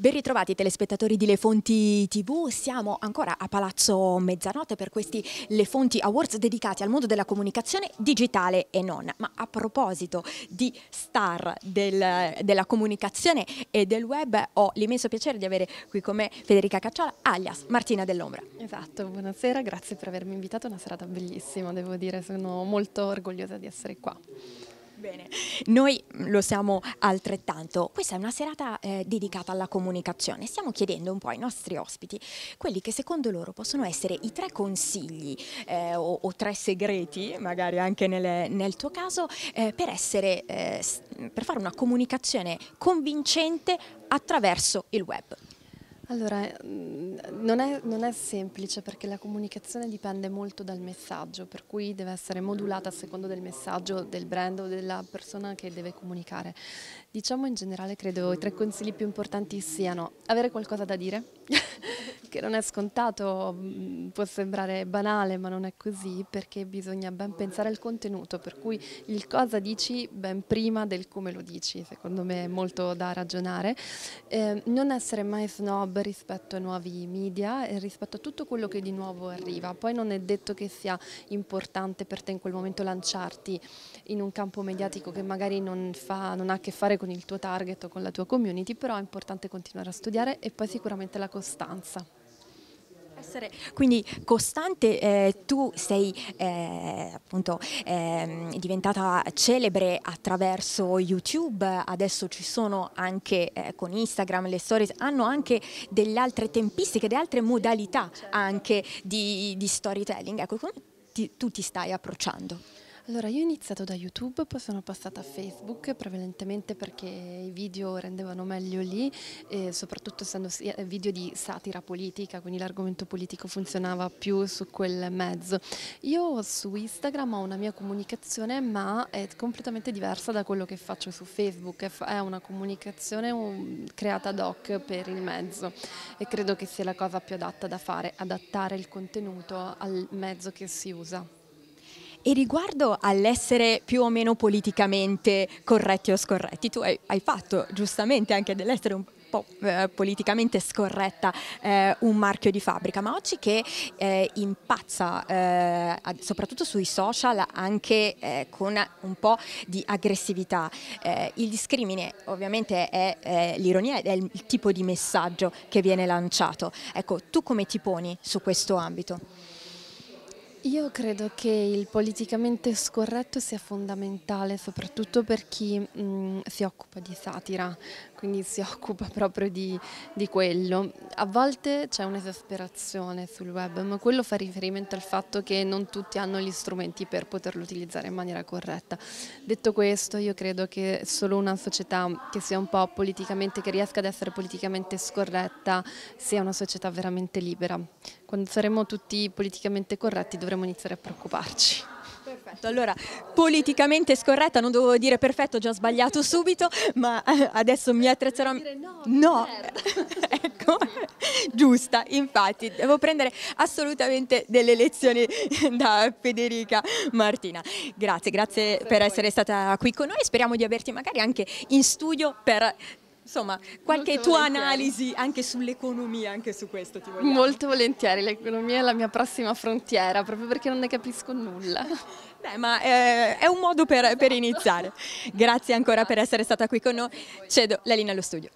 Ben ritrovati telespettatori di Le Fonti TV, siamo ancora a Palazzo Mezzanotte per questi Le Fonti Awards dedicati al mondo della comunicazione digitale e non. Ma a proposito di star del, della comunicazione e del web ho l'immenso piacere di avere qui con me Federica Cacciola alias Martina Dell'Ombra. Esatto, buonasera, grazie per avermi invitato, una serata bellissima, devo dire, sono molto orgogliosa di essere qua. Bene, noi lo siamo altrettanto. Questa è una serata eh, dedicata alla comunicazione. Stiamo chiedendo un po' ai nostri ospiti quelli che secondo loro possono essere i tre consigli eh, o, o, tre segreti, magari anche nel, nel tuo caso, eh, per, essere, eh, per fare una comunicazione convincente attraverso il web. Allora, mm, non è, non è, semplice perché la comunicazione dipende molto dal messaggio, per cui deve essere modulata a secondo del messaggio del brand o della persona che deve comunicare. Diciamo in generale credo i tre consigli più importanti siano avere qualcosa da dire, che non è scontato, mm, può sembrare banale ma non è così perché bisogna ben pensare al contenuto, per cui il cosa dici ben prima del come lo dici, secondo me è molto da ragionare. Eh, non essere mai snob rispetto ai nuovi media e rispetto a tutto quello che di nuovo arriva, poi non è detto che sia importante per te in quel momento lanciarti in un campo mediatico che magari non, fa, non ha a che fare con il tuo target o con la tua community, però è importante continuare a studiare e poi sicuramente la costanza essere quindi costante, eh, tu sei eh, appunto eh, diventata celebre attraverso YouTube, adesso ci sono anche eh, con Instagram le stories, hanno anche delle altre tempistiche, delle altre modalità anche di, di storytelling. Ecco, come ti, tu ti stai approcciando? Allora, io ho iniziato da YouTube, poi sono passata a Facebook, prevalentemente perché i video rendevano meglio lì, soprattutto essendo eh, video di satira politica, quindi l'argomento politico funzionava più su quel mezzo. Io su Instagram ho una mia comunicazione, ma è completamente diversa da quello che faccio su Facebook, è una comunicazione creata ad hoc per il mezzo e credo che sia la cosa più adatta da fare, adattare il contenuto al mezzo che si usa. E riguardo all'essere più o meno politicamente corretti o scorretti, tu hai, hai fatto giustamente anche dell'essere un po' eh, politicamente scorretta eh, un marchio di fabbrica, ma oggi che eh, impazza eh, soprattutto sui social anche eh, con un po' di aggressività. Il discrimine ovviamente è l'ironia ed è il tipo di messaggio che viene lanciato. Ecco, tu come ti poni su questo ambito? Io credo che il politicamente scorretto sia fondamentale soprattutto per chi mh, si occupa di satira, quindi si occupa proprio di, di quello. A volte c'è un'esasperazione sul web, ma quello fa riferimento al fatto che non tutti hanno gli strumenti per poterlo utilizzare in maniera corretta. Detto questo, io credo che solo una società che sia un po' politicamente, che riesca ad essere politicamente scorretta, sia una società veramente libera. Quando saremo tutti politicamente corretti dovremo iniziare a preoccuparci. Perfetto, allora politicamente scorretta, non dovevo dire perfetto, ho già sbagliato subito, ma eh, adesso mi attrezzerò... No, no. ecco, giusta, infatti, devo prendere assolutamente delle lezioni da Federica Martina. Grazie, grazie per essere stata qui con noi, speriamo di averti magari anche in studio per insomma, qualche Molto tua volentieri. analisi anche sull'economia, anche su questo ti vogliamo. Molto volentieri, l'economia è la mia prossima frontiera, proprio perché non ne capisco nulla. Beh, ma eh, è un modo per, per iniziare. Grazie ancora per essere stata qui con noi. Cedo la linea allo studio.